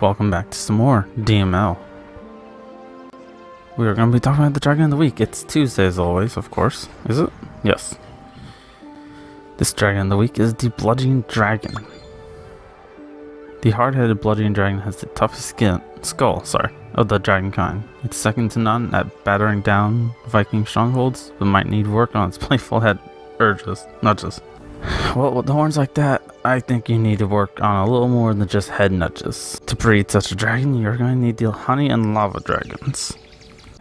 welcome back to some more DML. We are going to be talking about the Dragon of the Week. It's Tuesday as always, of course. Is it? Yes. This Dragon of the Week is the Bludgeoning Dragon. The hard-headed Bludgeoning Dragon has the toughest skin, skull sorry, of the dragon kind. It's second to none at battering down Viking strongholds, but might need work on its playful head urges, nudges. Well, with horns like that, I think you need to work on a little more than just head nudges. To breed such a dragon, you're going to need the honey and lava dragons.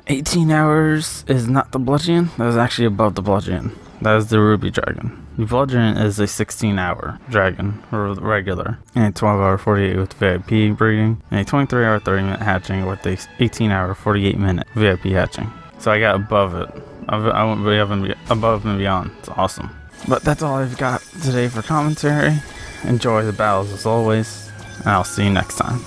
18 hours is not the bludgeon, that is actually above the bludgeon. That is the ruby dragon. The bludgeon is a 16 hour dragon, or regular, and a 12 hour 48 with VIP breeding, and a 23 hour 30 minute hatching with a 18 hour 48 minute VIP hatching. So I got above it. I went above and beyond. It's awesome. But that's all I've got today for commentary. Enjoy the battles as always, and I'll see you next time.